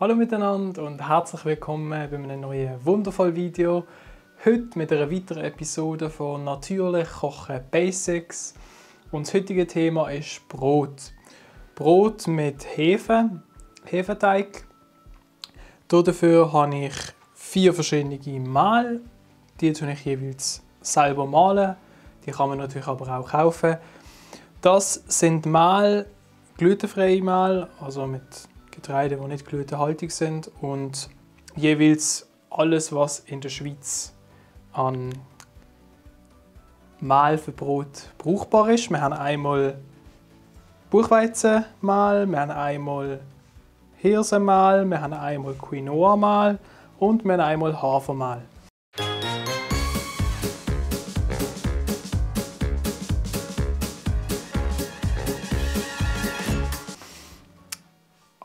Hallo miteinander und herzlich willkommen bei einem neuen wundervollen Video. Heute mit einer weiteren Episode von Natürlich Kochen Basics. Und das heutige Thema ist Brot. Brot mit Hefe, Hefeteig. Dafür habe ich vier verschiedene Mal. Die tue ich jeweils selber malen. Die kann man natürlich aber auch kaufen. Das sind Mal, glutenfreie Mal, also mit Getreide, die nicht glutenhaltig sind und jeweils alles, was in der Schweiz an Mehl für Brot brauchbar ist. Wir haben einmal Buchweizenmehl, wir haben einmal Hirsenmehl, wir haben einmal Quinoa-Mehl und wir haben einmal Hafermehl.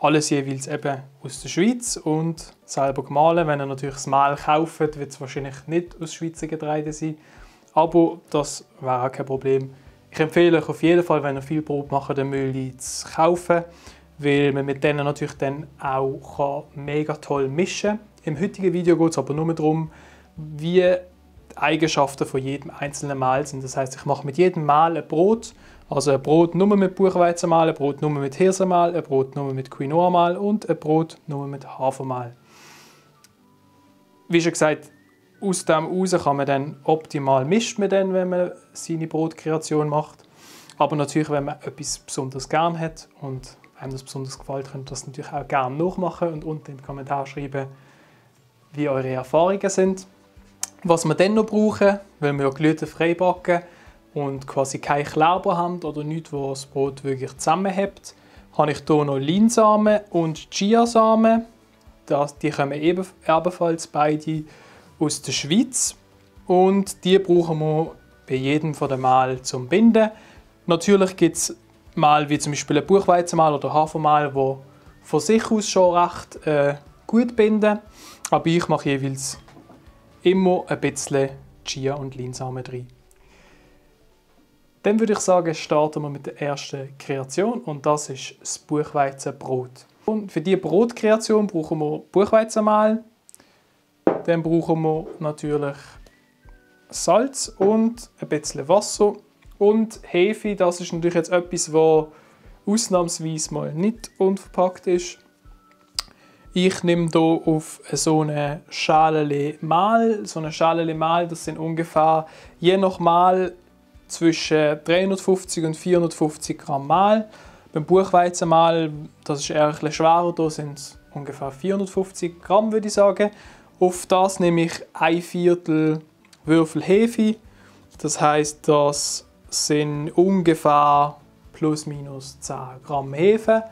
Alles jeweils eben aus der Schweiz und selber gemahlen. Wenn ihr natürlich das Mehl kauft, wird es wahrscheinlich nicht aus Schweizer Getreide sein. Aber das wäre auch kein Problem. Ich empfehle euch auf jeden Fall, wenn ihr viel Brot macht, den Müll zu kaufen, weil man mit denen natürlich dann auch mega toll mischen kann. Im heutigen Video geht es aber nur darum, wie die Eigenschaften von jedem einzelnen Mehl sind. Das heißt, ich mache mit jedem Mehl ein Brot also ein Brot nur mit Buchweizenmehl, ein Brot nur mit Hirsenmehl, ein Brot nur mit Quinoa-Mehl und ein Brot nur mit Hafermehl. Wie schon gesagt, aus dem heraus kann man dann optimal mischen, wenn man seine Brotkreation macht. Aber natürlich, wenn man etwas besonders gern hat und einem das besonders gefällt, könnt ihr das natürlich auch gerne nachmachen und unten in den Kommentaren schreiben, wie eure Erfahrungen sind. Was wir dann noch brauchen, weil wir ja glutenfrei backen, und quasi keine Kleber haben oder nichts, wo das Brot wirklich zusammenhält, habe ich hier noch Linsamen und Chiasamen. Das, die kommen ebenfalls beide aus der Schweiz und die brauchen wir bei jedem von den Mal zum Binden. Natürlich gibt es Mal wie zum Beispiel ein Buchweizenmal oder Hafermal, wo von sich aus schon recht äh, gut binden, aber ich mache jeweils immer ein bisschen Chia und Linsamen drin. Dann würde ich sagen, starten wir mit der ersten Kreation und das ist das Buchweizenbrot. Und für diese Brotkreation brauchen wir Buchweizenmehl, dann brauchen wir natürlich Salz und ein bisschen Wasser und Hefe. Das ist natürlich jetzt etwas, was ausnahmsweise mal nicht unverpackt ist. Ich nehme hier auf so eine Schale Mehl. So eine Schale Mehl, das sind ungefähr je nach Mehl zwischen 350 und 450 Gramm Mehl. Beim Buchweizenmehl, das ist eher ein schwerer, da sind es ungefähr 450 Gramm, würde ich sagen. Auf das nehme ich ein Viertel Würfel Hefe. Das heißt, das sind ungefähr plus minus 10 Gramm Hefe.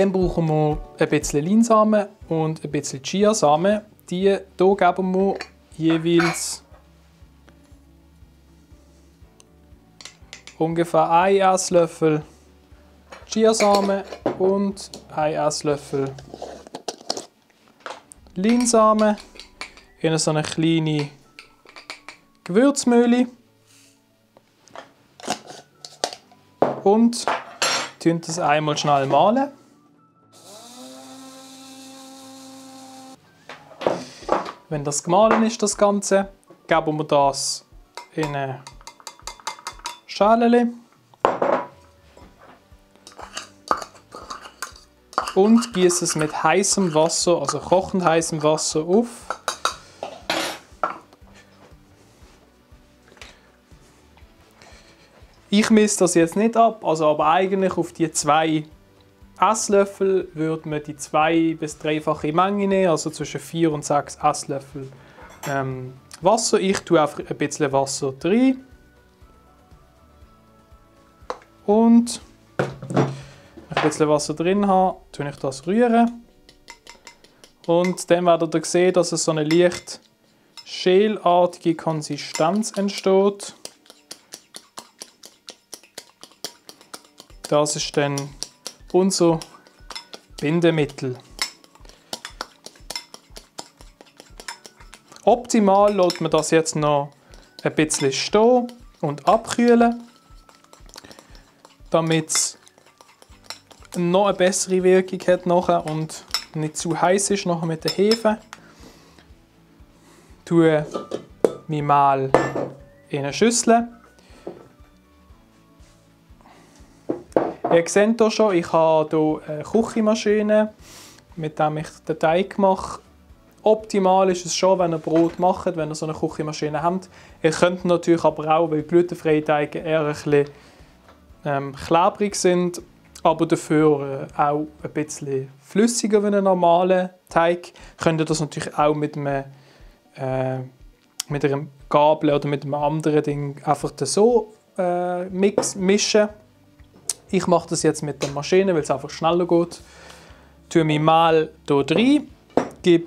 Dann brauchen wir ein bisschen Linsamen und ein bisschen Chiasamen. Die hier geben wir jeweils ungefähr ein Esslöffel Chiasamen und ein Esslöffel Linsamen in so eine kleine Gewürzmühle und das einmal schnell mahlen. Wenn das gemahlen ist, das Ganze, geben wir das in eine Schale und gießen es mit heißem Wasser, also kochend heißem Wasser auf. Ich misst das jetzt nicht ab, also aber eigentlich auf die zwei Esslöffel würde man die zwei- bis dreifache Menge nehmen, also zwischen vier und sechs Esslöffel ähm, Wasser. Ich tue einfach ein bisschen Wasser rein. Und wenn ich ein bisschen Wasser drin habe, tue ich das rühren. Und dann werdet ihr sehen, dass es so eine leicht schelartige Konsistenz entsteht. Das ist dann unser Bindemittel. Optimal lässt man das jetzt noch ein bisschen stehen und abkühlen, damit es noch eine bessere Wirkung hat nachher und nicht zu heiß ist nachher mit der Hefe. Tue mein Mehl in eine Schüssel. Ihr seht hier schon, ich habe hier eine Küchenmaschine, mit der ich den Teig mache. Optimal ist es schon, wenn ihr Brot macht, wenn ihr so eine Küchenmaschine habt. Ihr könnt natürlich aber auch, weil glutenfreie Teige eher ein bisschen ähm, klebrig sind, aber dafür äh, auch ein bisschen flüssiger wie ein normaler Teig, könnt ihr das natürlich auch mit einem, äh, mit einer Gabel oder mit einem anderen Ding einfach so äh, mix, mischen. Ich mache das jetzt mit der Maschine, weil es einfach schneller geht. Tue mein Mehl hier rein, gebe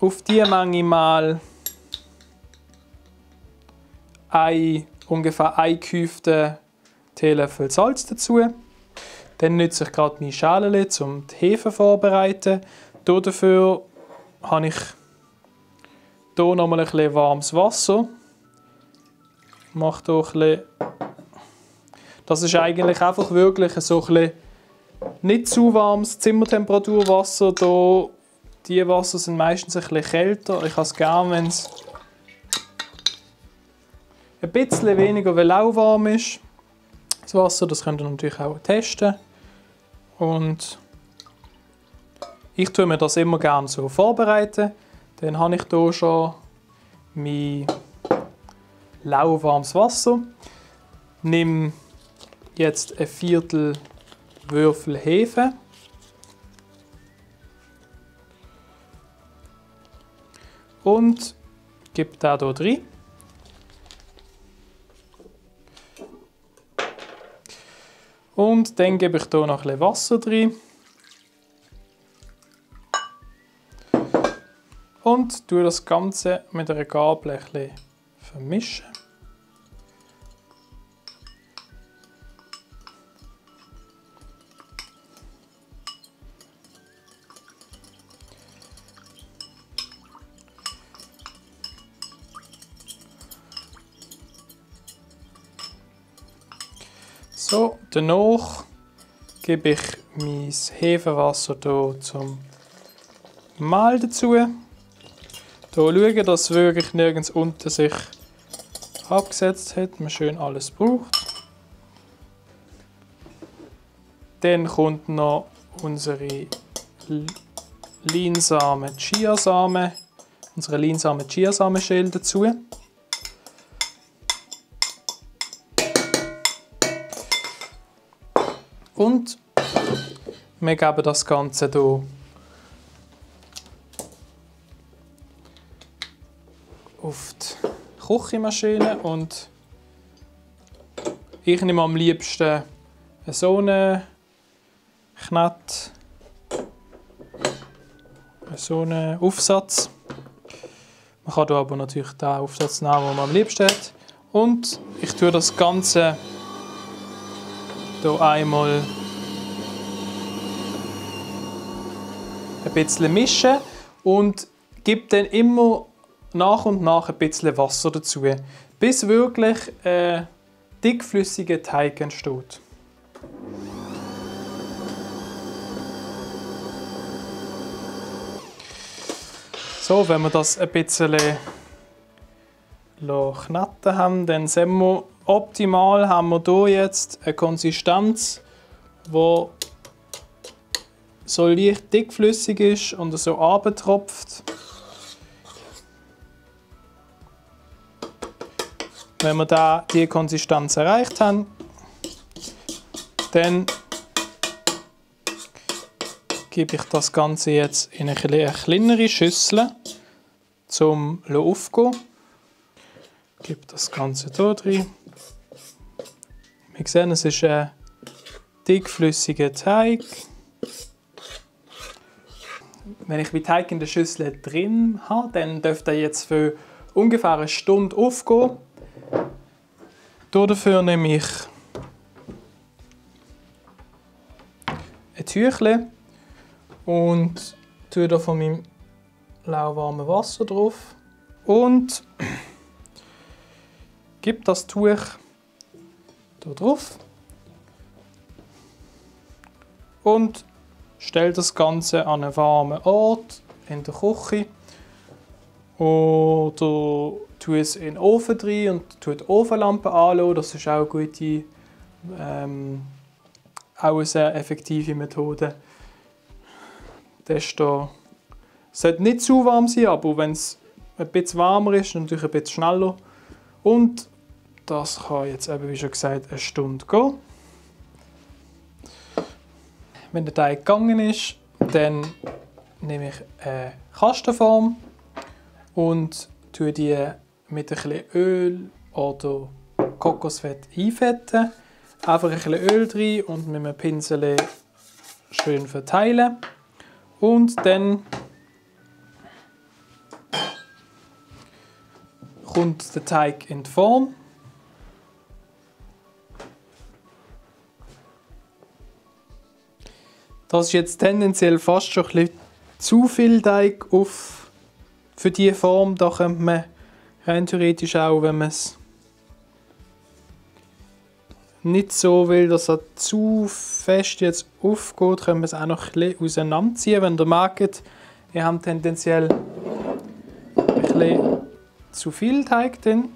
auf diese Menge Mehl ein, ungefähr ein gehäuften Teelöffel Salz dazu. Dann nutze ich gerade meine Schale, um die Hefe vorzubereiten. Hier dafür habe ich hier nochmal ein bisschen warmes Wasser. Mache hier ein bisschen das ist eigentlich einfach wirklich so ein nicht zu warmes Zimmertemperaturwasser. Hier, die Wasser sind meistens ein kälter. Ich habe es gerne, wenn es ein bisschen weniger lauwarm ist. Das Wasser, das könnt ihr natürlich auch testen. Und ich tue mir das immer gerne so vorbereiten. Dann habe ich hier schon mein lauwarmes Wasser. Nimm jetzt ein Viertel Würfel Hefe. Und gebe da hier rein. Und dann gebe ich hier noch ein Wasser drin. Und tue das Ganze mit einer Gabel ein vermischen. So, danach gebe ich mein Hefewasser hier zum Mal dazu. Hier schauen, dass wirklich nirgends unten sich abgesetzt hat, man schön alles braucht. Dann kommt noch unsere Linsamen Chiasamen, unsere Linsamen Chiasamen dazu. Und wir geben das Ganze hier auf die Küchenmaschine und ich nehme am liebsten so einen Knett, so einen Aufsatz. Man kann hier aber natürlich den Aufsatz nehmen, den man am liebsten hat. Und ich tue das Ganze hier einmal ein bisschen mischen und gebe dann immer nach und nach ein bisschen Wasser dazu, bis wirklich ein dickflüssiger Teig entsteht. So, wenn wir das ein bisschen knatten haben, dann sehen wir, optimal haben wir hier jetzt eine Konsistenz, die so leicht dickflüssig ist und so abtropft. Wenn wir da die Konsistenz erreicht haben, dann gebe ich das Ganze jetzt in eine, kleinere Schüssel zum aufgehen. Gebe das Ganze hier drin. Wir sehen, es ist ein dickflüssiger Teig. Wenn ich meinen Teig in der Schüssel drin habe, dann dürfte er jetzt für ungefähr eine Stunde aufgehen. Dafür nehme ich ein Tüchle, und tue da von meinem lauwarmen Wasser drauf und gebe das Tuch da drauf und stelle das Ganze an einen warmen Ort in der Küche oder tue es in den Ofen rein und tue die Ofenlampe anlassen. Das ist auch eine gute, ähm, auch eine sehr effektive Methode. Das da sollte nicht zu warm sein, aber wenn es ein bisschen warmer ist, natürlich ein bisschen schneller. Und das kann jetzt eben, wie schon gesagt, eine Stunde gehen. Wenn der Teig gegangen ist, dann nehme ich eine Kastenform und tue die mit bisschen Öl oder Kokosfett einfetten. Einfach ein Öl rein und mit einem Pinsel schön verteilen. Und dann kommt der Teig in die Form. Das ist jetzt tendenziell fast schon ein bisschen zu viel Teig auf für diese Form. Da könnte man rein theoretisch auch, wenn man es nicht so will, dass er zu fest jetzt aufgeht, können wir es auch noch ein bisschen auseinanderziehen. Wenn ihr merkt, ihr habt tendenziell ein bisschen zu viel Teig drin,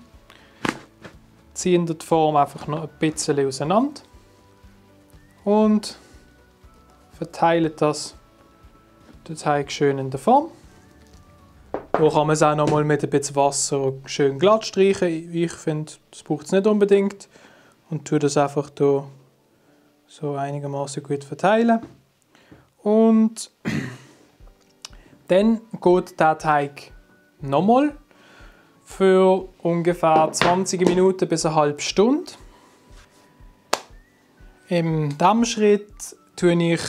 ziehen die Form einfach noch ein bisschen auseinander und verteilen das den Teig schön in der Form. Hier kann man es auch noch mal mit ein bisschen Wasser schön glatt streichen. Ich finde, das braucht es nicht unbedingt. Und tue das einfach hier so einigermaßen gut verteilen. Und dann geht der Teig nochmal für ungefähr 20 Minuten bis eine halbe Stunde. Im diesem Schritt tue ich,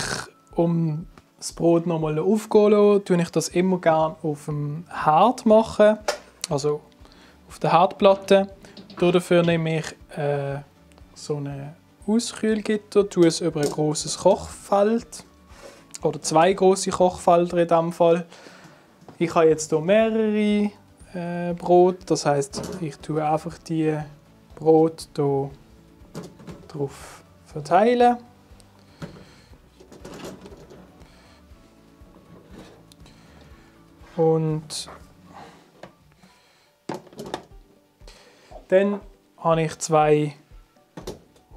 um das Brot nochmal aufgehen lassen, tue ich das immer gerne auf dem Herd machen, also auf der Herdplatte. Dafür nehme ich äh, so ein Auskühlgitter, tue es über ein großes Kochfeld oder zwei große Kochfelder in diesem Fall. Ich habe jetzt hier mehrere äh, Brot. Das heißt, ich tue einfach die Brot hier drauf verteilen. Und dann habe ich zwei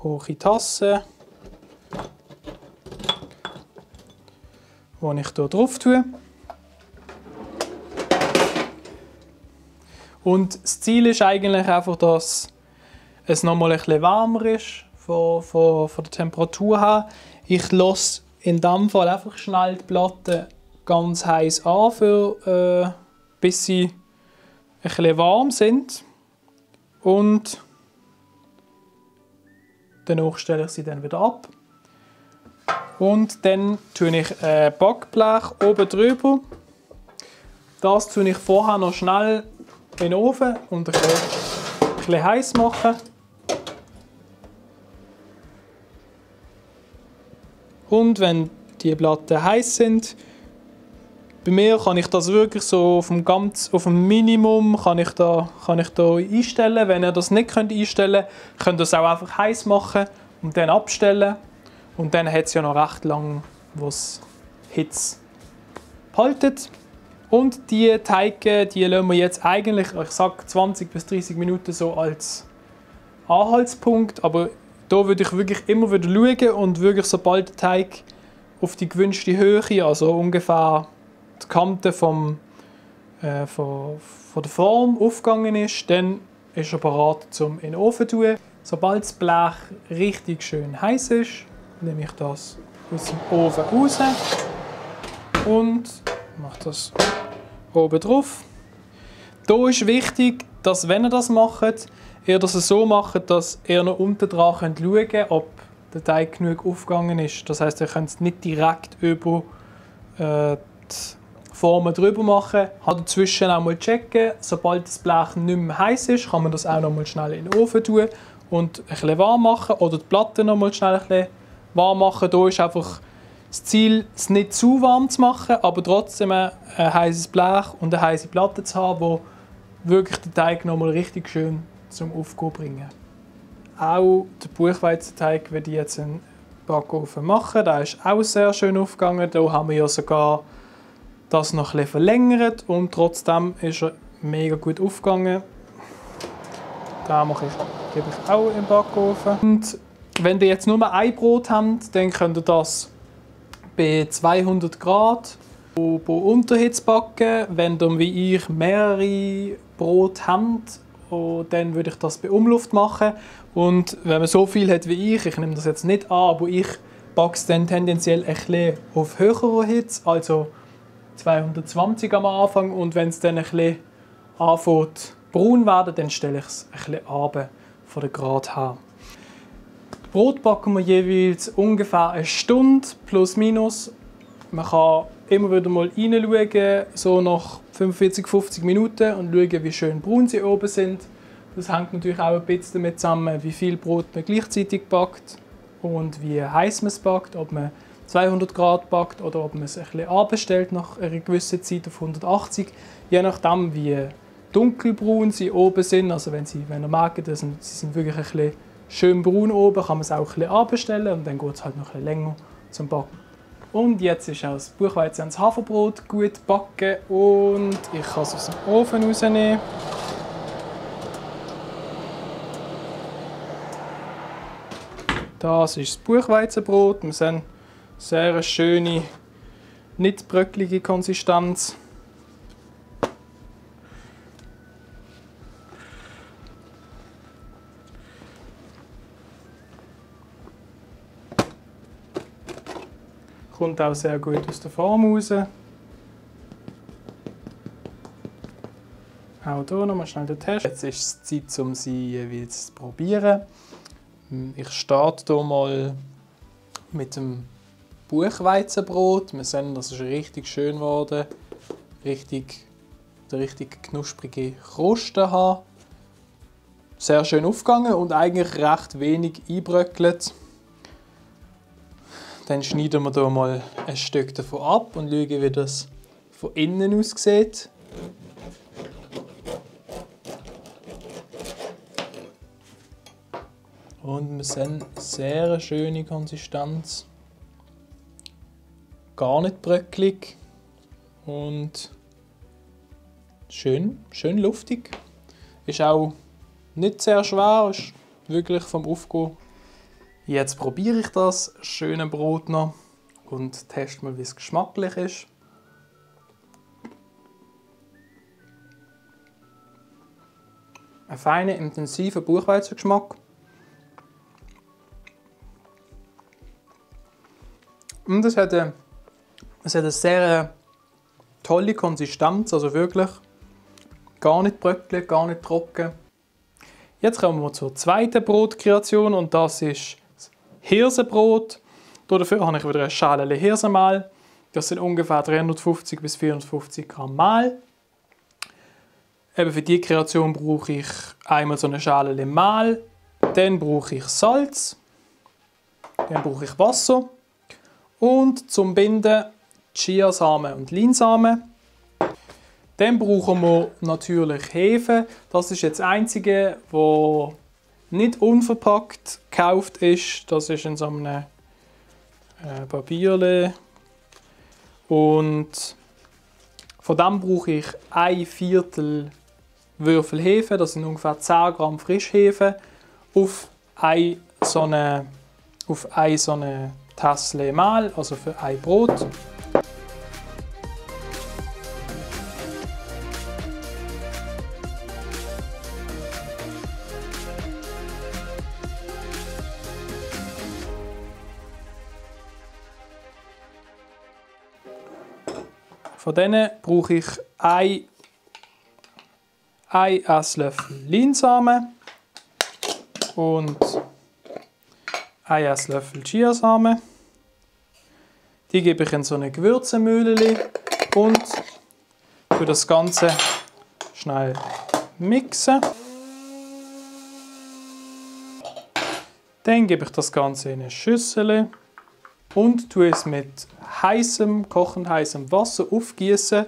hohe Tassen, die ich hier drauf tue. Und das Ziel ist eigentlich einfach, dass es nochmal ein bisschen wärmer ist von, von, von der Temperatur her. Ich lasse in diesem Fall einfach schnell die Platte ganz heiß an, für, äh, bis sie bisschen warm sind. Und danach stelle ich sie dann wieder ab. Und dann tue ich ein Backblech oben drüber. Das tue ich vorher noch schnell in den Ofen und ein bisschen, bisschen heiß machen. Und wenn die Platten heiß sind, bei mir kann ich das wirklich so auf dem, ganz, auf dem Minimum kann ich, da, kann ich da einstellen. Wenn ihr das nicht könnt einstellen könnt, könnt ihr es auch einfach heiß machen und dann abstellen. Und dann hat es ja noch recht lang, was Hitze haltet. Und die Teige, die lassen wir jetzt eigentlich, ich sage 20 bis 30 Minuten so als Anhaltspunkt, aber da würde ich wirklich immer wieder schauen und wirklich sobald der Teig auf die gewünschte Höhe, also ungefähr die Kante vom, äh, von, von der Form aufgegangen ist, dann ist er bereit zum in den Ofen zu tun. Sobald das Blech richtig schön heiß ist, nehme ich das aus dem Ofen raus und mache das oben drauf. Hier ist wichtig, dass wenn ihr das macht, ihr das so macht, dass ihr noch unten dran könnt schauen könnt, ob der Teig genug aufgegangen ist. Das heißt, ihr könnt es nicht direkt über äh, Formen drüber machen. Hat dazwischen auch mal checken. Sobald das Blech nicht mehr heiß ist, kann man das auch noch mal schnell in den Ofen tun und ein bisschen warm machen oder die Platte noch mal schnell ein bisschen warm machen. Hier ist einfach das Ziel, es nicht zu warm zu machen, aber trotzdem ein, heißes Blech und eine heiße Platte zu haben, wo wirklich den Teig nochmal richtig schön zum Aufgehen bringen. Auch der Buchweizenteig werde ich jetzt in den Backofen machen. Der ist auch sehr schön aufgegangen. Da haben wir ja sogar das noch ein verlängert und trotzdem ist er mega gut aufgegangen. Da mache ich, gebe ich auch im Backofen. Und wenn ihr jetzt nur ein Brot habt, dann könnt ihr das bei 200 Grad bei Unterhitze backen. Wenn ihr wie ich mehrere Brot habt, dann würde ich das bei Umluft machen. Und wenn man so viel hat wie ich, ich nehme das jetzt nicht an, aber ich backe es dann tendenziell bisschen auf höherer Hitze, also 220 am Anfang. Und wenn es dann ein bisschen anfängt braun werden, dann stelle ich es ein bisschen runter von der Grad her. Brot backen wir jeweils ungefähr eine Stunde plus minus. Man kann immer wieder mal reinschauen, so nach 45, 50 Minuten und schauen, wie schön braun sie oben sind. Das hängt natürlich auch ein bisschen damit zusammen, wie viel Brot man gleichzeitig backt und wie heiß man es backt, ob man 200 Grad backt oder ob man es ein bisschen abstellt nach einer gewissen Zeit auf 180. Je nachdem, wie dunkelbraun sie oben sind, also wenn, sie, wenn ihr merkt, dass sie sind wirklich ein bisschen schön braun oben, kann man es auch ein bisschen abstellen und dann geht es halt noch ein bisschen länger zum Backen. Und jetzt ist auch das Buchweizen ins Haferbrot gut backen und ich kann es aus dem Ofen rausnehmen. Das ist das Buchweizenbrot. Wir sehen sehr schöne, nicht bröcklige Konsistenz. Kommt auch sehr gut aus der Form raus. Auch hier nochmal schnell den Test. Jetzt ist es Zeit, um sie jeweils zu probieren. Ich starte hier mal mit dem Buchweizenbrot. Wir sehen, das ist richtig schön geworden. Richtig, richtig knusprige Kruste haben. Sehr schön aufgegangen und eigentlich recht wenig einbröckelt. Dann schneiden wir hier mal ein Stück davon ab und schauen, wie das von innen aussieht. Und wir sehen sehr schöne Konsistenz. Gar nicht bröcklig und schön, schön luftig. Ist auch nicht sehr schwer, ist wirklich vom Aufgehen Jetzt probiere ich das schöne Brot noch und teste mal, wie es geschmacklich ist. Ein feiner, intensiver Buchweizengeschmack. Und es hat eine, es hat eine sehr tolle Konsistenz, also wirklich gar nicht bröckelig, gar nicht trocken. Jetzt kommen wir zur zweiten Brotkreation und das ist Hirsenbrot. Dafür habe ich wieder eine Schale Hirsenmehl. Das sind ungefähr 350 bis 450 Gramm Mehl. Eben für diese Kreation brauche ich einmal so eine Schale Mehl. Dann brauche ich Salz. Dann brauche ich Wasser. Und zum Binden Chiasamen und Linsamen. Dann brauchen wir natürlich Hefe. Das ist jetzt das Einzige, was nicht unverpackt gekauft ist. Das ist in so einem äh, Papierle. Und von dem brauche ich ein Viertel Würfel Hefe, das sind ungefähr 10 Gramm Frischhefe, auf eine so eine, auf eine so eine Tasse Mehl, also für ein Brot. Von denen brauche ich ein, Esslöffel Linsamen und ein Esslöffel Chiasamen. Die gebe ich in so eine Gewürzemühle und für das Ganze schnell mixen. Dann gebe ich das Ganze in eine Schüssel und tue es mit heißem, kochend heißem Wasser aufgießen.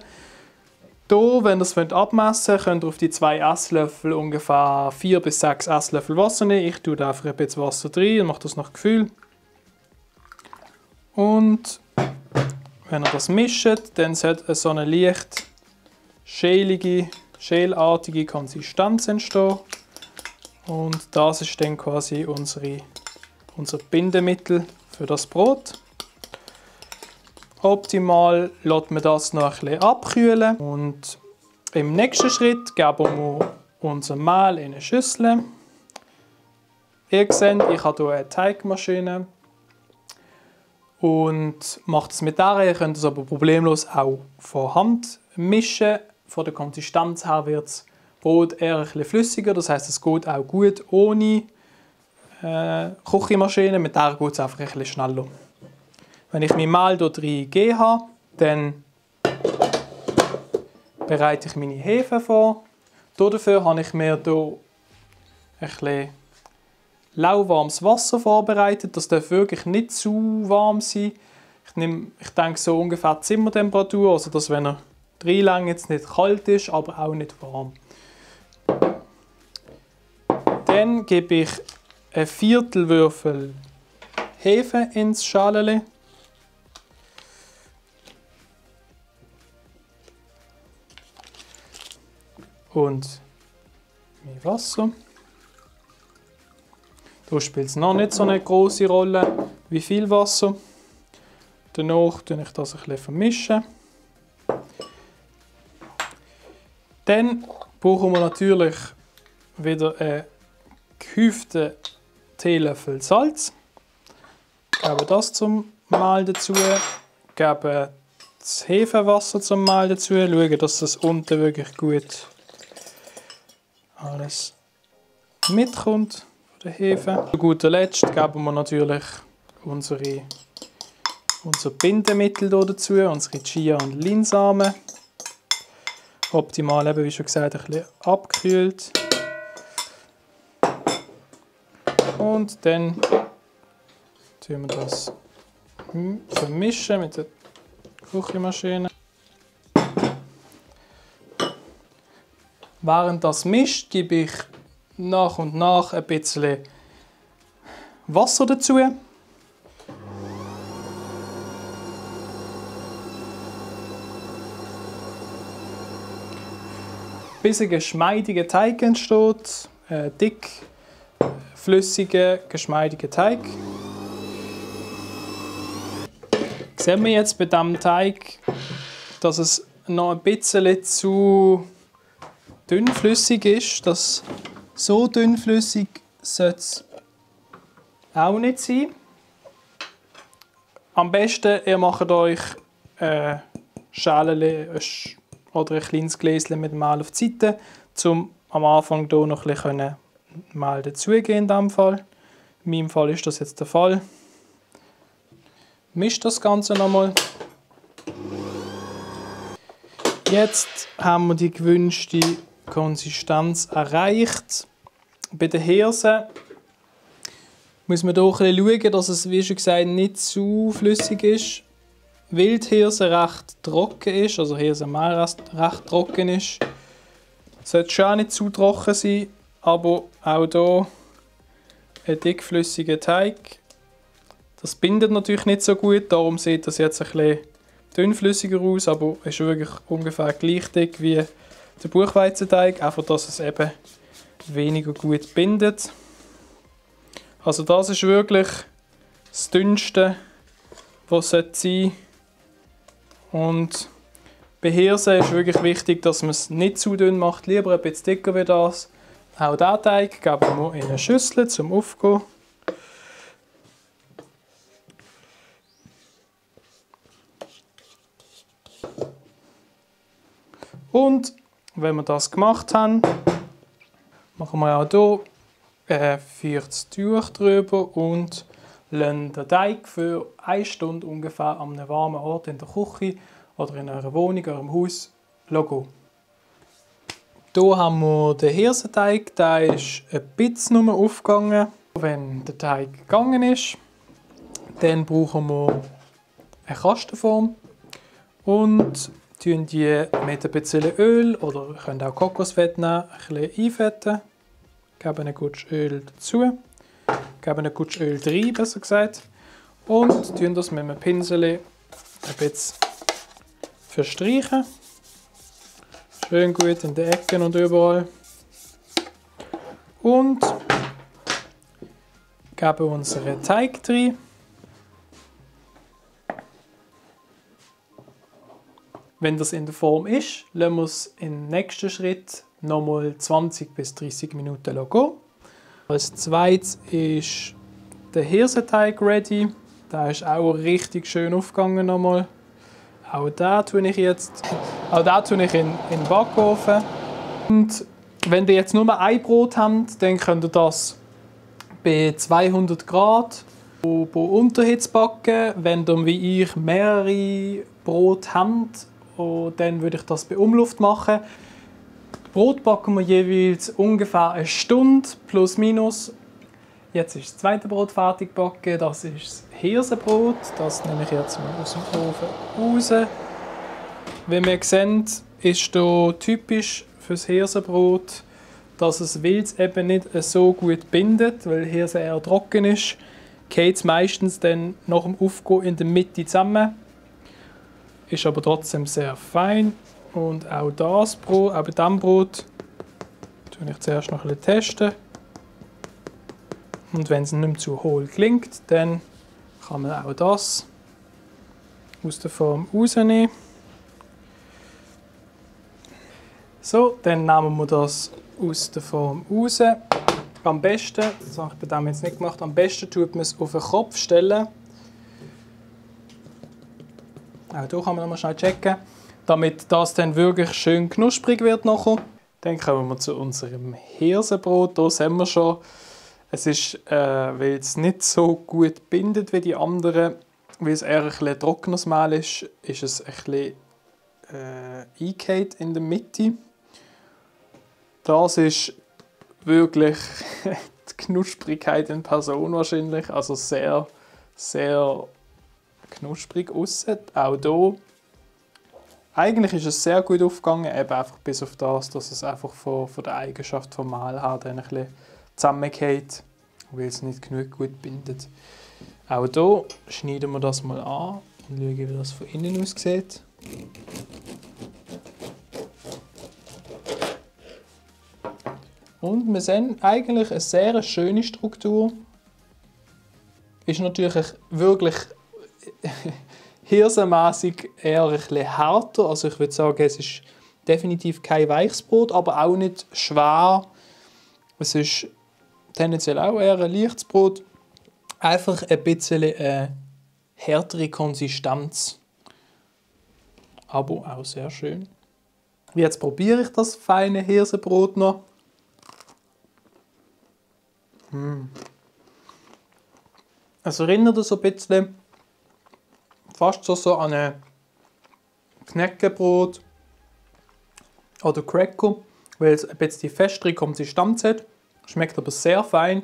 Hier, wenn ihr es abmessen wollt, könnt ihr auf die zwei Esslöffel ungefähr 4 bis 6 Esslöffel Wasser nehmen. Ich tue da einfach ein bisschen Wasser rein und mache das nach Gefühl. Und wenn ihr das mischt, dann sollte so eine leicht schälige, schälartige Konsistenz entstehen. Und das ist dann quasi unsere, unser Bindemittel für das Brot. Optimal lässt man das noch ein bisschen abkühlen und im nächsten Schritt geben wir unser Mehl in eine Schüssel. Ihr seht, ich habe hier eine Teigmaschine und macht es mit der. Ihr könnt es aber problemlos auch von Hand mischen. Von der Konsistenz her wird das Brot eher ein bisschen flüssiger, das heißt, es geht auch gut ohne äh, Küchenmaschine. Mit der geht es einfach ein bisschen schneller. Wenn ich mein hier reingegeben habe, dann bereite ich meine Hefe vor. Dafür habe ich mir hier ein lauwarmes Wasser vorbereitet. Das darf wirklich nicht zu warm sein. Ich, nehme, ich denke so ungefähr Zimmertemperatur, also dass wenn er lang jetzt nicht kalt ist, aber auch nicht warm. Dann gebe ich ein Viertelwürfel Hefe ins Schalele. Und mein Wasser. Da spielt es noch nicht so eine große Rolle, wie viel Wasser. Danach vermische ich das ein bisschen vermischen. Dann brauchen wir natürlich wieder einen gehäuften Teelöffel Salz. Geben das zum Mal dazu. Geben das Hefewasser zum Mal dazu. Schauen, dass das unten wirklich gut alles mitkommt der Hefe. Zu guter Letzt geben wir natürlich unsere, unser Bindemittel dazu, unsere Chia- und Linsamen. Optimal, eben, wie schon gesagt, ein bisschen abgekühlt. Und dann tun wir das vermischen mit der Küchenmaschine. Während das mischt, gebe ich nach und nach ein bisschen Wasser dazu. Bis ein geschmeidiger Teig entsteht, ein dick, flüssiger, geschmeidiger Teig. Sehen wir jetzt bei diesem Teig, dass es noch ein bisschen zu dünnflüssig ist. Das so dünnflüssig sollte es auch nicht sein. Am besten, ihr macht euch äh, Schälchen oder ein kleines Gläschen mit Mehl auf die Seite, um am Anfang hier noch ein bisschen Mehl dazugeben. In, Fall. in meinem Fall ist das jetzt der Fall. Mischt das Ganze nochmal. Jetzt haben wir die gewünschte Konsistenz erreicht. Bei den Hirsen muss man hier ein schauen, dass es, wie schon gesagt, nicht zu flüssig ist. Wildhirse recht trocken ist, also Hirse mehr recht trocken ist. Sollte schon auch nicht zu trocken sein, aber auch hier ein dickflüssiger Teig. Das bindet natürlich nicht so gut, darum sieht das jetzt ein bisschen dünnflüssiger aus, aber ist wirklich ungefähr gleich dick wie der Buchweizenteig, einfach dass es eben weniger gut bindet. Also das ist wirklich das dünnste, was sein sollte. Und bei Hirse ist wirklich wichtig, dass man es nicht zu dünn macht, lieber ein bisschen dicker wie das. Auch diesen Teig geben wir in eine Schüssel zum Aufgehen. Und wenn wir das gemacht haben, machen wir auch hier äh, das Tuch drüber und lassen den Teig für eine Stunde ungefähr an einem warmen Ort in der Küche oder in eurer Wohnung, eurem Haus gehen. Hier haben wir den Hirsenteig, der ist ein bisschen aufgegangen. Wenn der Teig gegangen ist, Dann brauchen wir eine Kastenform und tun die mit ein bisschen Öl oder könnt auch Kokosfett nehmen, ein bisschen einfetten. Geben ein gutes Öl dazu. Geben ein gutes Öl rein, besser gesagt. Und tun das mit einem Pinsel ein bisschen verstreichen. Schön gut in den Ecken und überall. Und geben unseren Teig rein. Wenn das in der Form ist, lassen wir es im nächsten Schritt nochmal 20 bis 30 Minuten gehen. Als zweites ist der Hirsenteig ready. Der ist auch richtig schön aufgegangen nochmal. Auch da tue ich jetzt, auch da tue ich in, in den Backofen. Und wenn ihr jetzt nur ein Brot habt, dann könnt ihr das bei 200 Grad bei Unterhitze backen. Wenn ihr wie ich mehrere Brot habt, und dann würde ich das bei Umluft machen. Brot backen wir jeweils ungefähr eine Stunde plus minus. Jetzt ist das zweite Brot fertig gebacken. Das ist das Hirsenbrot. Das nehme ich jetzt mal aus dem Ofen raus. Wie wir sehen, ist hier typisch für das Hirsenbrot, dass es Wild eben nicht so gut bindet, weil Hirse eher trocken ist. Geht es meistens dann nach dem Aufgehen in der Mitte zusammen ist aber trotzdem sehr fein. Und auch das Brot, auch bei diesem Brot, tue ich zuerst noch ein testen. Und wenn es nicht mehr zu hohl klingt, dann kann man auch das aus der Form rausnehmen. So, dann nehmen wir das aus der Form raus. Am besten, das habe ich bei dem jetzt nicht gemacht, am besten tut man es auf den Kopf stellen auch hier kann man nochmal schnell checken, damit das dann wirklich schön knusprig wird nachher. Dann kommen wir zu unserem Hirsenbrot. Hier sehen wir schon, es ist, äh, weil es nicht so gut bindet wie die anderen, weil es eher ein trockenes Mehl ist, ist es ein bisschen äh, in der Mitte. Das ist wirklich die Knusprigkeit in Person wahrscheinlich, also sehr, sehr knusprig aussen. Auch hier. Eigentlich ist es sehr gut aufgegangen, eben einfach bis auf das, dass es einfach von, von der Eigenschaft vom Mal her dann ein bisschen zusammengeht, weil es nicht genug gut bindet. Auch hier schneiden wir das mal an und schauen, wie das von innen aussieht. Und wir sehen eigentlich eine sehr schöne Struktur. Ist natürlich wirklich hirsenmäßig eher ein bisschen härter. Also ich würde sagen, es ist definitiv kein weiches Brot, aber auch nicht schwer. Es ist tendenziell auch eher ein leichtes Brot. Einfach ein bisschen eine härtere Konsistenz. Aber auch sehr schön. Jetzt probiere ich das feine Hirsenbrot noch. Mm. Es erinnert so ein bisschen fast so, so an ein Knäckebrot oder Cracker, weil es ein bisschen die festere Konsistenz hat. Schmeckt aber sehr fein.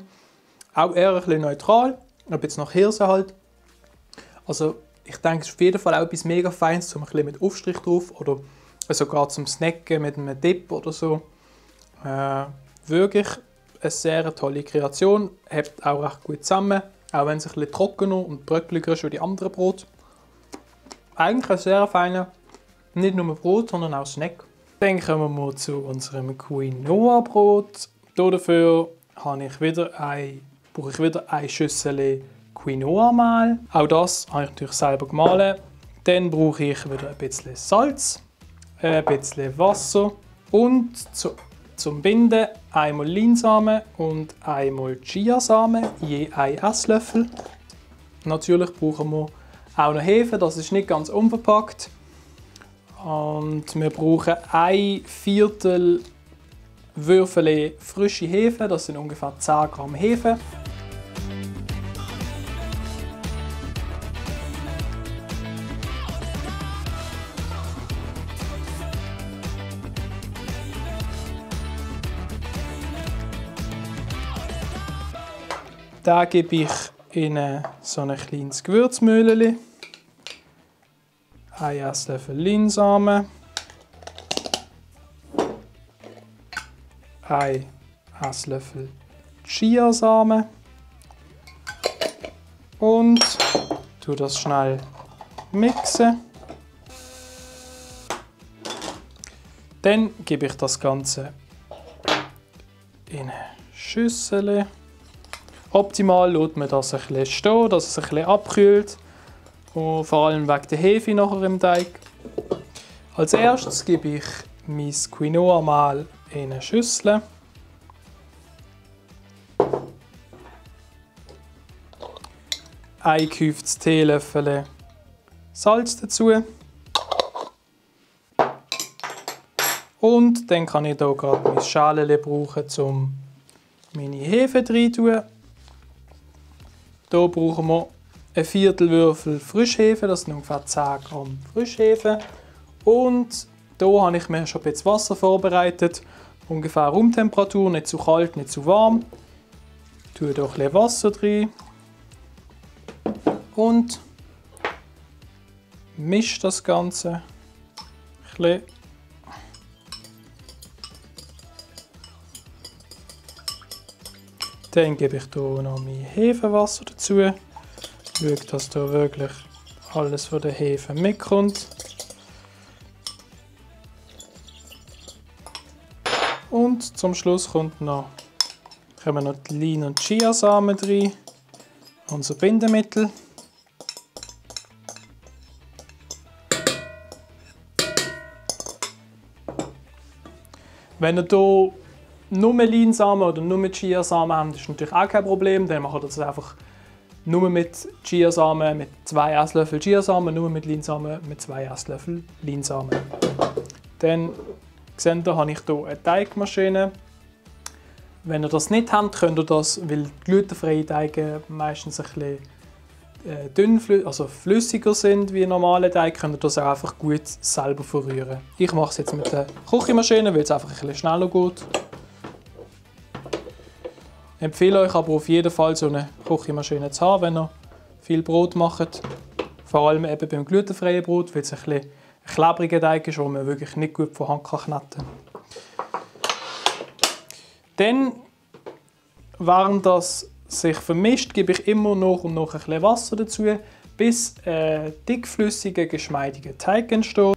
Auch eher ein bisschen neutral, ein bisschen nach Hirse halt. Also ich denke, es ist auf jeden Fall auch etwas mega Feines, zum ein bisschen mit Aufstrich drauf oder sogar zum Snacken mit einem Dip oder so. Äh, wirklich eine sehr tolle Kreation, hebt auch recht gut zusammen, auch wenn es ein bisschen trockener und bröckeliger ist wie die anderen Brote eigentlich ein sehr feiner, nicht nur Brot, sondern auch Snack. Dann kommen wir zu unserem Quinoa-Brot. Dafür habe ich wieder ein, brauche ich wieder eine Schüssel Quinoa-Mehl. Auch das habe ich natürlich selber gemahlen. Dann brauche ich wieder ein bisschen Salz, ein bisschen Wasser und zu, zum Binden einmal Linsamen und einmal Chiasamen, je ein Esslöffel. Natürlich brauchen wir auch noch Hefe, das ist nicht ganz unverpackt. Und wir brauchen ein Viertel Würfel frische Hefe, das sind ungefähr 10 Gramm Hefe. Da gebe ich in so ein kleines Gewürzmühlchen. Ein Esslöffel Linsamen. Ein Esslöffel Chiasamen. Und tu das schnell mixen. Dann gebe ich das Ganze in Schüssel. Optimal lässt man das bisschen stehen, dass es bisschen abkühlt. Und vor allem wegen der Hefe nachher im Teig. Als erstes gebe ich mein Quinoa mal in eine Schüssel. Ein gehäuftes Teelöffel Salz dazu. Und dann kann ich hier gerade mein Schälchen brauchen, um meine Hefe rein. Hier brauchen wir ein Viertelwürfel Frischhefe, das sind ungefähr 10 Gramm Frischhefe. Und hier habe ich mir schon ein Wasser vorbereitet, ungefähr Raumtemperatur, nicht zu kalt, nicht zu warm. Ich tue hier ein bisschen Wasser rein und mische das Ganze ein bisschen Dann gebe ich hier noch mein Hefewasser dazu. Schaue, dass hier wirklich alles von der Hefe mitkommt. Und zum Schluss kommt noch, kommen noch die Lean- und Chiasamen rein. Unser Bindemittel. Wenn ihr hier nur Leinsamen oder nur Chiasamen haben, ist natürlich auch kein Problem. Dann machen wir das einfach nur mit Chiasamen, mit zwei Esslöffel Chiasamen, nur mit Leinsamen, mit zwei Esslöffel Leinsamen. Dann seht ihr, habe ich hier eine Teigmaschine. Wenn ihr das nicht habt, könnt ihr das, weil glutenfreie Teige meistens ein bisschen äh, dünn, also flüssiger sind wie normale Teig, könnt ihr das auch einfach gut selber verrühren. Ich mache es jetzt mit der Küchenmaschine, weil es einfach ein bisschen schneller geht. Empfehle euch aber auf jeden Fall so eine Küchenmaschine zu haben, wenn ihr viel Brot macht. Vor allem eben beim glutenfreien Brot, weil es ein bisschen klebriger Teig ist, den man wirklich nicht gut von Hand kneten kann. Dann, während das sich vermischt, gebe ich immer noch und noch ein bisschen Wasser dazu, bis ein dickflüssiger, geschmeidiger Teig entsteht.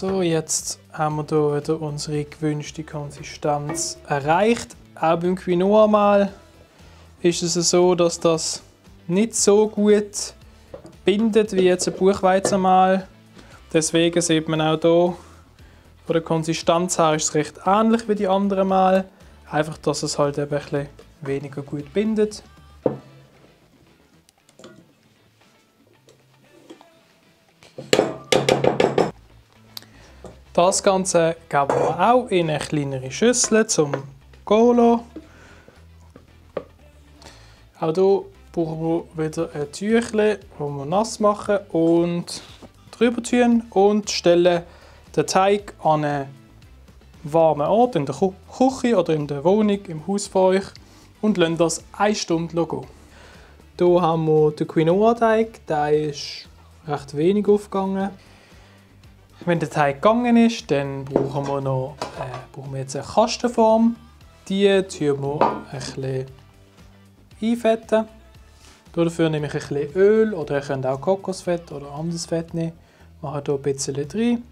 So, jetzt haben wir hier wieder unsere gewünschte Konsistenz erreicht. Auch beim Quinoa mal ist es so, dass das nicht so gut bindet wie jetzt ein Buchweizenmehl. Deswegen sieht man auch hier, von der Konsistenz her ist es recht ähnlich wie die anderen Mal. Einfach, dass es halt eben ein bisschen weniger gut bindet. Das Ganze geben wir auch in eine kleinere Schüssel zum Golo. Auch hier brauchen wir wieder ein Tüchlein, das wir nass machen und drüber tun und stellen den Teig an einen warmen Ort in der Küche oder in der Wohnung, im Haus von euch und lassen das eine Stunde gehen. Hier haben wir den Quinoa-Teig, der ist recht wenig aufgegangen. Wenn der Teig gegangen ist, dann brauchen wir, noch, äh, brauchen wir jetzt eine Kastenform. Die tun wir ein bisschen einfetten. Dafür nehme ich ein bisschen Öl oder ihr könnt auch Kokosfett oder anderes Fett nehmen. Mache hier ein bisschen rein.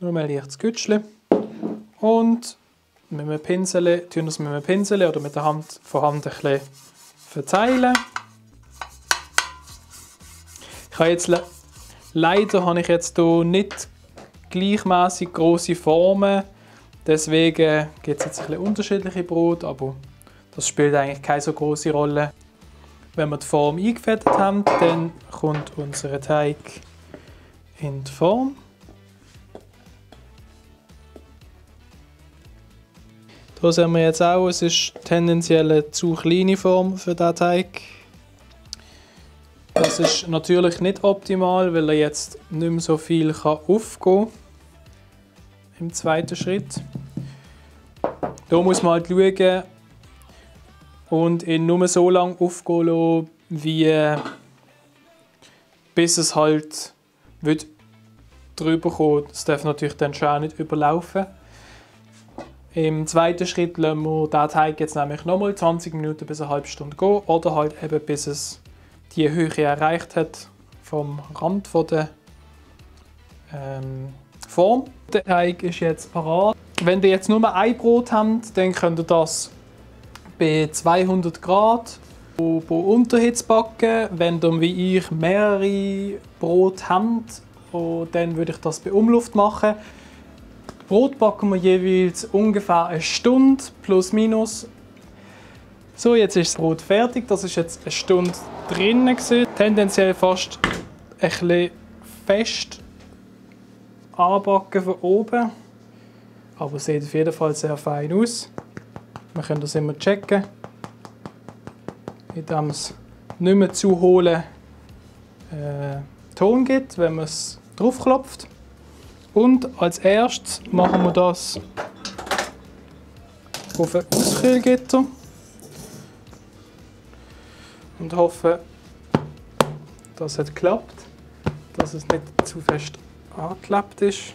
Nur ein leichtes Gütschchen. Und mit einem Pinsel, tun das mit einem Pinsel oder mit der Hand von Hand ein bisschen verteilen. Ich habe jetzt Leider habe ich jetzt hier nicht gleichmäßig große Formen. Deswegen gibt es jetzt ein bisschen unterschiedliche Brot, aber das spielt eigentlich keine so große Rolle. Wenn wir die Form eingefettet haben, dann kommt unser Teig in die Form. Hier sehen wir jetzt auch, es ist tendenziell eine zu kleine Form für diesen Teig. Das ist natürlich nicht optimal, weil er jetzt nicht mehr so viel aufgehen kann im zweiten Schritt. Da muss man halt schauen und ihn nur so lange aufgehen lassen, wie bis es halt wird drüber kommt. Das darf natürlich dann schon nicht überlaufen. Im zweiten Schritt lassen wir den Teig jetzt nämlich nochmal 20 Minuten bis eine halbe Stunde gehen oder halt eben bis es die Höhe erreicht hat vom Rand von der ähm, Form. Der Teig ist jetzt parat. Wenn ihr jetzt nur ein Brot habt, dann könnt ihr das bei 200 Grad bei Unterhitze backen. Wenn ihr wie ich mehrere Brot habt, dann würde ich das bei Umluft machen. Brot backen wir jeweils ungefähr eine Stunde plus minus. So, jetzt ist das Brot fertig. Das ist jetzt eine Stunde drinnen Tendenziell fast bisschen fest anbacken von oben. Aber sieht auf jeden Fall sehr fein aus. Wir können das immer checken, indem es nicht mehr zu hohlen äh, Ton gibt, wenn man es draufklopft. Und als erstes machen wir das auf ein Auskühlgitter und hoffen, dass es klappt, dass es nicht zu fest angeklebt ist.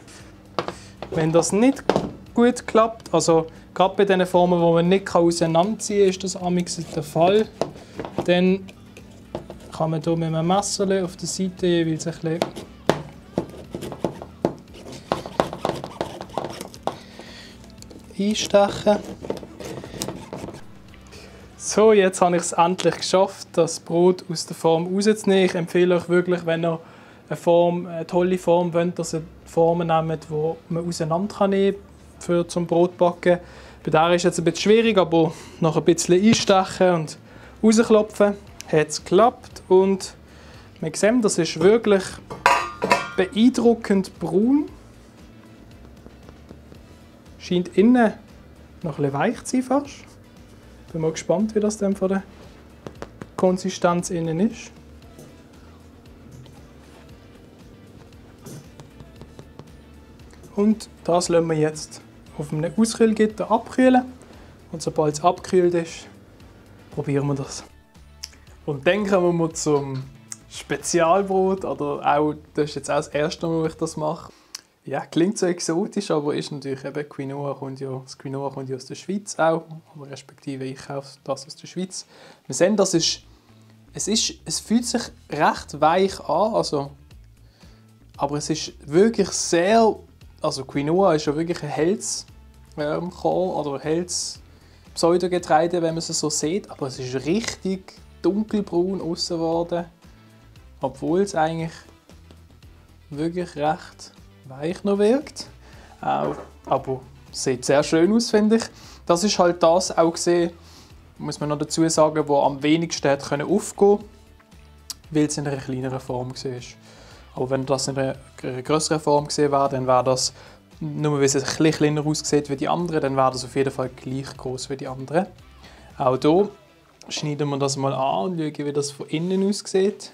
Wenn das nicht gut klappt, also gerade bei den Formen, wo man nicht auseinanderziehen kann, ist das amix der Fall, dann kann man hier mit einem Messer auf der Seite jeweils ein bisschen einstechen. So, jetzt habe ich es endlich geschafft, das Brot aus der Form rauszunehmen. Ich empfehle euch wirklich, wenn ihr eine, Form, eine tolle Form wollt, dass ihr Formen nehmt, die man auseinander nehmen kann für zum Brotbacken. Bei der ist es jetzt ein bisschen schwierig, aber noch ein bisschen einstechen und rausklopfen hat es geklappt und wir sehen, das ist wirklich beeindruckend braun. Scheint innen noch ein bisschen weich zu sein fast. Bin mal gespannt, wie das dann von der Konsistenz innen ist. Und das lassen wir jetzt auf einem Auskühlgitter abkühlen. Und sobald es abgekühlt ist, probieren wir das. Und dann kommen wir zum Spezialbrot. Oder auch, das ist jetzt auch das erste Mal, wo ich das mache. Ja, klingt so exotisch, aber ist natürlich eben Quinoa kommt ja, das Quinoa kommt ja aus der Schweiz auch, oder respektive ich kaufe das aus der Schweiz. Wir sehen, das ist, es ist, es fühlt sich recht weich an, also, aber es ist wirklich sehr also Quinoa ist ja wirklich ein Hels ähm, oder Hels Pseudogetreide, wenn man es so sieht, aber es ist richtig dunkelbraun außen geworden, obwohl es eigentlich wirklich recht weich noch wirkt. Äh, aber sieht sehr schön aus, finde ich. Das ist halt das auch gesehen, muss man noch dazu sagen, wo am wenigsten hat können aufgehen, weil es in einer kleineren Form war. Aber wenn das in einer größeren Form gesehen wäre, dann wäre das, nur weil es ein bisschen kleiner aussieht wie die anderen, dann wäre das auf jeden Fall gleich groß wie die anderen. Auch hier schneiden wir das mal an und schauen, wie das von innen aussieht.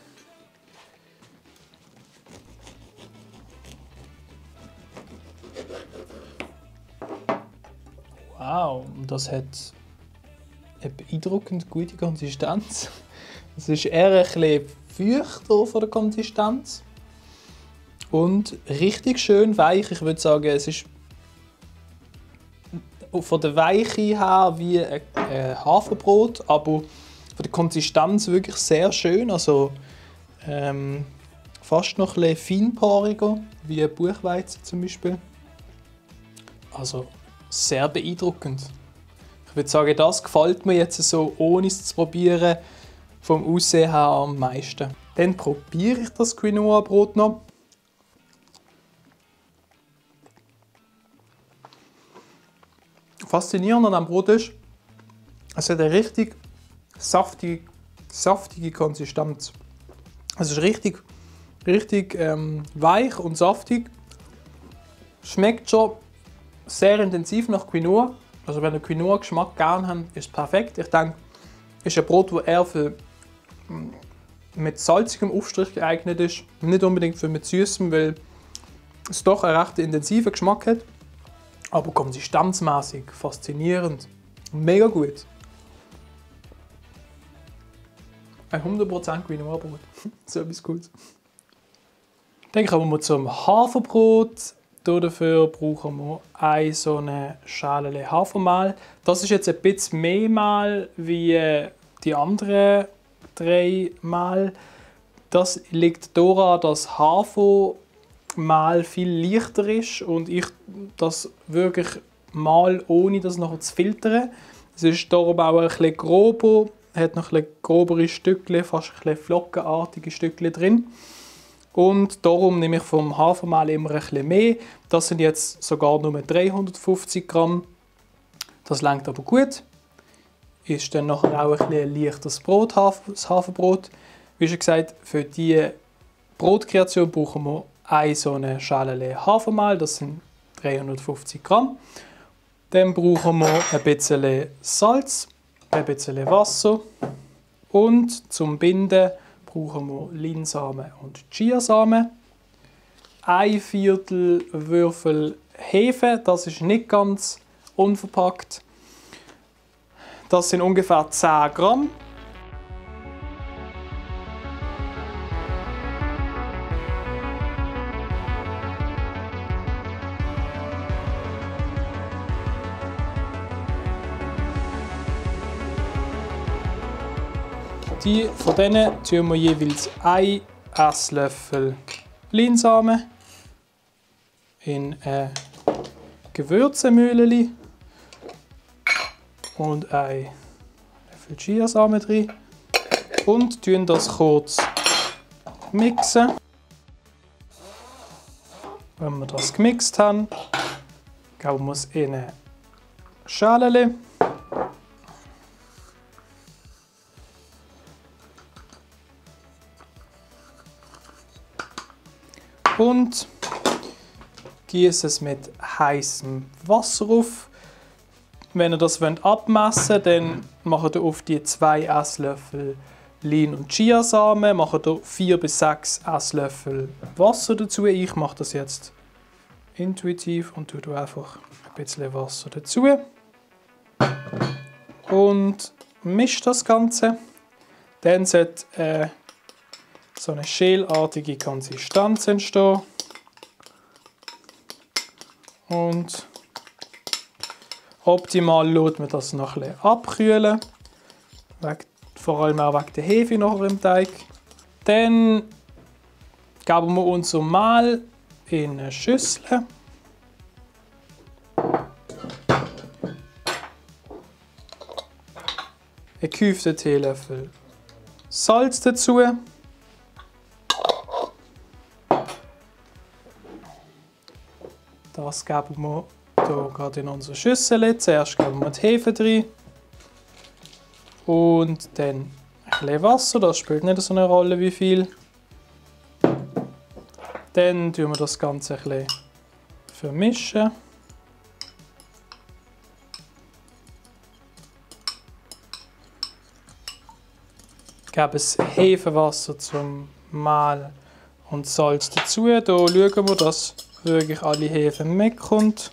Wow, das hat eine beeindruckend gute Konsistenz. Es ist eher ein bisschen feuchter von der Konsistenz und richtig schön weich. Ich würde sagen, es ist von der Weiche her wie ein Haferbrot, aber von der Konsistenz wirklich sehr schön. Also ähm, fast noch ein bisschen feinporiger, wie Buchweizen zum Beispiel. Also sehr beeindruckend. Ich würde sagen, das gefällt mir jetzt so, ohne es zu probieren, vom Aussehen her am meisten. Dann probiere ich das Quinoa-Brot noch. Faszinierend an diesem Brot ist, es hat eine richtig saftige, saftige Konsistenz. Es ist richtig, richtig ähm, weich und saftig. Schmeckt schon sehr intensiv nach Quinoa. Also wenn ihr Quinoa-Geschmack gerne habt, ist es perfekt. Ich denke, ist ein Brot, das eher für, mit salzigem Aufstrich geeignet ist. Nicht unbedingt für mit süßem, weil es doch einen recht intensiven Geschmack hat. Aber konsistenzmäßig faszinierend. Mega gut. Ein 100% Quinoa-Brot. so etwas Gutes. Dann kommen wir zum Haferbrot. Dafür brauchen wir eine so eine Schale Hafermehl. Das ist jetzt ein bisschen mehr Mehl wie die anderen drei Mehl. Das liegt daran, dass Hafermehl viel leichter ist und ich das wirklich mal ohne das noch zu filtern. Es ist darum auch ein bisschen grober, hat noch ein bisschen grobere Stückchen, fast ein bisschen flockenartige Stückchen drin. Und darum nehme ich vom Hafermehl immer bisschen mehr. Das sind jetzt sogar nur 350 Gramm. Das langt aber gut. Ist dann nachher auch ein, ein leichteres Brot, das Haferbrot. Wie schon gesagt, für diese Brotkreation brauchen wir eine so eine Schale Hafermehl. Das sind 350 Gramm. Dann brauchen wir ein bisschen Salz, ein bisschen Wasser und zum Binden brauchen wir Linsamen und Chiasamen. Ein Viertel Würfel Hefe, das ist nicht ganz unverpackt. Das sind ungefähr 10 Gramm. Die, von denen tun wir jeweils ein Esslöffel Linsamen in ein Gewürzemühle und ein Löffel Chiasamen drin und tun das kurz mixen. Wenn wir das gemixt haben, geben wir es in eine Schale. Und gieße es mit heißem Wasser auf. Wenn ihr das abmessen wollt, dann macht ihr auf die 2 Esslöffel Lean- und Chiasamen, macht ihr 4 bis 6 Esslöffel Wasser dazu. Ich mache das jetzt intuitiv und tue einfach ein bisschen Wasser dazu. Und mische das Ganze. Dann sollte äh, so eine schälartige Konsistenz entstehen. Und optimal lässt man das noch ein bisschen abkühlen, vor allem auch wegen der Hefe nachher im Teig. Dann geben wir unser Mehl in eine Schüssel. Ein gehäuften Teelöffel Salz dazu. Das geben wir hier gerade in unsere Schüssel. Zuerst geben wir die Hefe rein. Und dann ein bisschen Wasser, das spielt nicht so eine Rolle wie viel. Dann tun wir das Ganze ein bisschen vermischen. Geben das Hefewasser zum Mehl und Salz dazu. Hier schauen wir, dass wirklich alle Hefen mitkommt.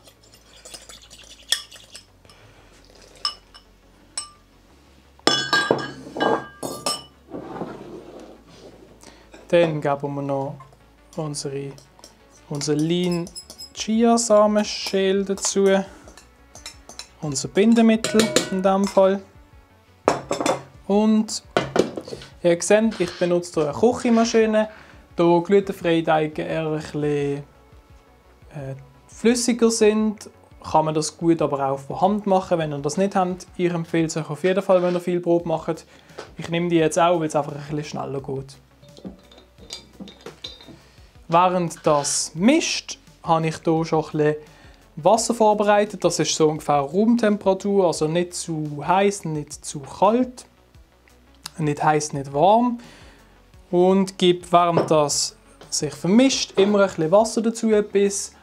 Dann geben wir noch unsere, unser Lean Chia Samenschäl dazu. Unser Bindemittel in diesem Fall. Und ihr seht, ich benutze hier eine Küchenmaschine. Hier glutenfreie Teige eher ein bisschen äh, flüssiger sind, kann man das gut aber auch von Hand machen, wenn ihr das nicht habt. Ich empfehle es euch auf jeden Fall, wenn ihr viel Brot macht. Ich nehme die jetzt auch, weil es einfach ein bisschen schneller geht. Während das mischt, habe ich hier schon ein bisschen Wasser vorbereitet. Das ist so ungefähr Raumtemperatur, also nicht zu heiß, nicht zu kalt, nicht heiß, nicht warm. Und gebe, während das sich vermischt, immer ein bisschen Wasser dazu, bis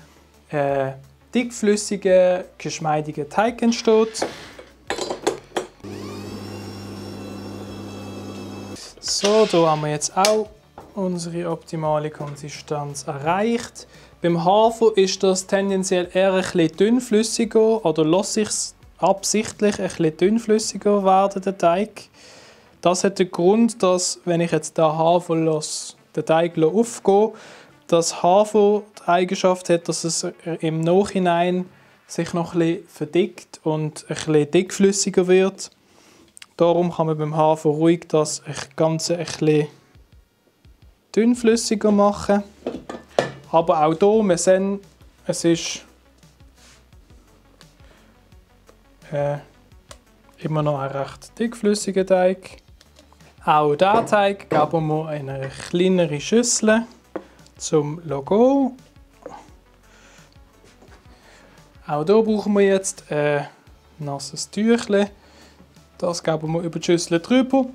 äh, dickflüssiger, geschmeidiger Teig entsteht. So, da haben wir jetzt auch unsere optimale Konsistenz erreicht. Beim Hafer ist das tendenziell eher ein bisschen dünnflüssiger oder lasse ich es absichtlich ein bisschen dünnflüssiger werden, der Teig. Das hat den Grund, dass wenn ich jetzt den Hafer lasse, den Teig aufgehen dass Hafer Eigenschaft hat, dass es im Nachhinein sich noch bisschen verdickt und bisschen dickflüssiger wird. Darum kann man beim Hafer ruhig das Ganze bisschen dünnflüssiger machen. Aber auch hier, wir sehen, es ist äh, immer noch ein recht dickflüssiger Teig. Auch diesen Teig geben wir in eine kleinere Schüssel zum Logo. Auch hier brauchen wir jetzt ein nasses Tüchlein. Das geben wir über die Schüssel drüber.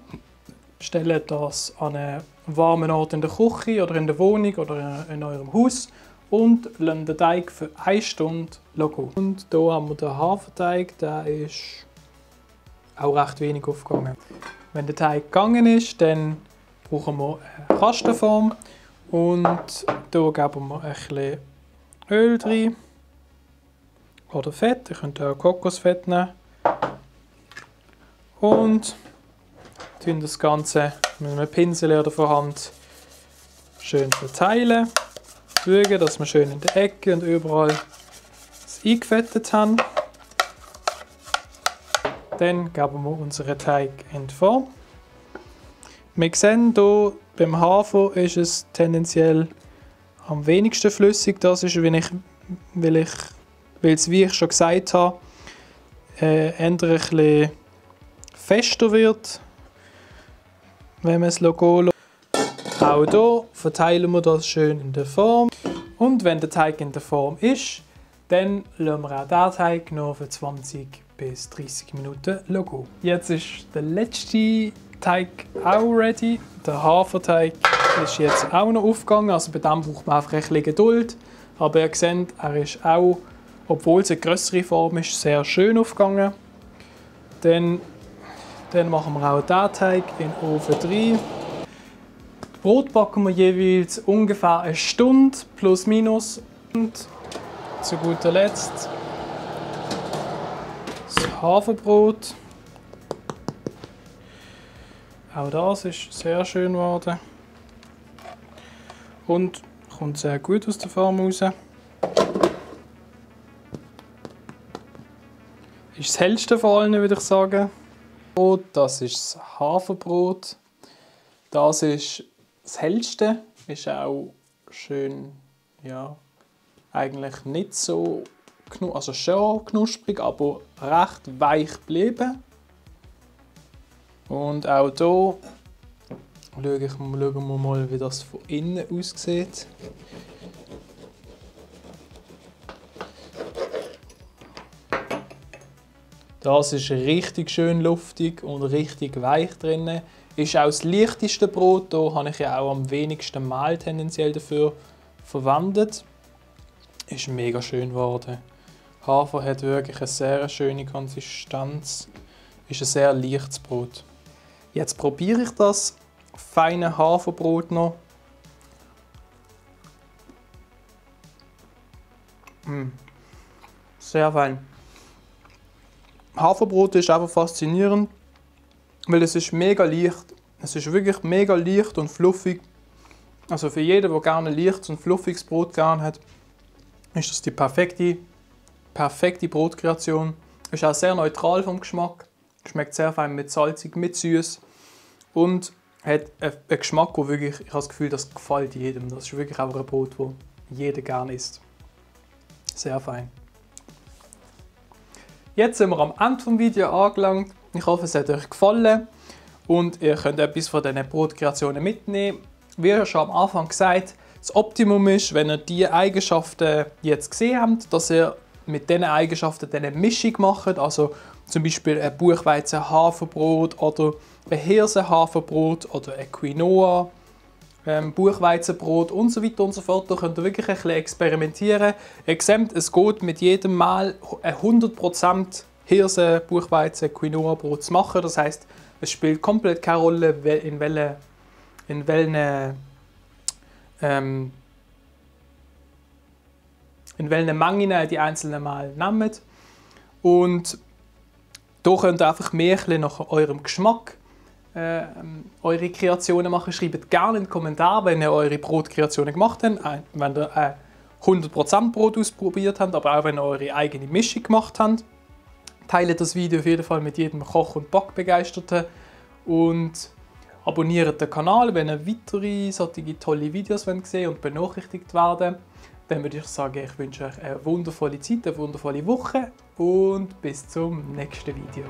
Stellen das an einen warmen Ort in der Küche oder in der Wohnung oder in eurem Haus und lassen den Teig für eine Stunde gehen. Und hier haben wir den Haferteig, der ist auch recht wenig aufgegangen. Wenn der Teig gegangen ist, dann brauchen wir eine Kastenform und hier geben wir ein bisschen Öl rein oder Fett. Ihr könnt auch Kokosfett nehmen. Und tun das Ganze mit einem Pinsel oder von schön verteilen. Schauen, dass wir schön in der Ecke und überall es eingefettet haben. Dann geben wir unseren Teig in die Form. Wir sehen hier, beim Hafer ist es tendenziell am wenigsten flüssig. Das ist, weil, ich, weil, ich, weil es, wie ich schon gesagt habe, äh, ein bisschen fester wird, wenn man das Logo auch hier verteilen wir das schön in der Form. Und wenn der Teig in der Form ist, dann lassen wir auch den Teig noch für 20 bis 30 Minuten gehen. Jetzt ist der letzte Teig auch ready. Der Haferteig ist jetzt auch noch aufgegangen, also bei dem braucht man einfach ein bisschen Geduld. Aber ihr seht, er ist auch, obwohl es eine größere Form ist, sehr schön aufgegangen. Dann, dann machen wir auch den Teig in den Ofen rein. Brot backen wir jeweils ungefähr eine Stunde plus minus. Und zu guter Letzt das Haferbrot. Auch das ist sehr schön geworden. Und kommt sehr gut aus der Form raus. Ist das hellste von allen, würde ich sagen. Das ist das Haferbrot. Das ist das hellste. Ist auch schön, ja, eigentlich nicht so, also schon knusprig, aber recht weich geblieben. Und auch hier schauen wir mal, wie das von innen aussieht. Das ist richtig schön luftig und richtig weich drin. Ist auch das leichteste Brot. Hier habe ich ja auch am wenigsten Mehl tendenziell dafür verwendet. Ist mega schön geworden. Hafer hat wirklich eine sehr schöne Konsistenz. Ist ein sehr leichtes Brot. Jetzt probiere ich das feine Haferbrot noch. Mm. Sehr fein. Haferbrot ist einfach faszinierend, weil es ist mega leicht. Es ist wirklich mega leicht und fluffig. Also für jeden, der gerne leichtes und fluffiges Brot gerne hat, ist das die perfekte, perfekte Brotkreation. Ist auch sehr neutral vom Geschmack. Schmeckt sehr fein mit salzig, mit süß und hat einen Geschmack, wo wirklich, ich habe das Gefühl, das gefällt jedem. Das ist wirklich auch ein Brot, das jeder gerne isst. Sehr fein. Jetzt sind wir am Ende des Videos angelangt. Ich hoffe, es hat euch gefallen und ihr könnt etwas von diesen Brotkreationen mitnehmen. Wie schon am Anfang gesagt, das Optimum ist, wenn ihr diese Eigenschaften jetzt gesehen habt, dass ihr mit diesen Eigenschaften eine Mischung macht, also zum Beispiel ein Buchweizen-Haferbrot oder ein Hirse-Haferbrot oder ein Quinoa, ähm, Buchweizenbrot und so weiter und so fort. Da könnt ihr wirklich ein bisschen experimentieren. Ihr es geht mit jedem Mal ein 100% Hirse, Buchweizen, Quinoa-Brot zu machen. Das heißt, Es spielt komplett keine Rolle, in welchen, in welchen, ähm, in welchen Mengen die einzelnen Mal nehmen. Und hier könnt ihr einfach mehr nach eurem Geschmack äh, eure Kreationen machen. Schreibt gerne in den Kommentaren, wenn ihr eure Brotkreationen gemacht habt, äh, wenn ihr äh, 100% Brot ausprobiert habt, aber auch wenn ihr eure eigene Mischung gemacht habt. Teilt das Video auf jeden Fall mit jedem Koch- und Backbegeisterten und abonniert den Kanal, wenn ihr weitere solche tolle Videos sehen und benachrichtigt werden Dann würde ich sagen, ich wünsche euch eine wundervolle Zeit, eine wundervolle Woche und bis zum nächsten Video.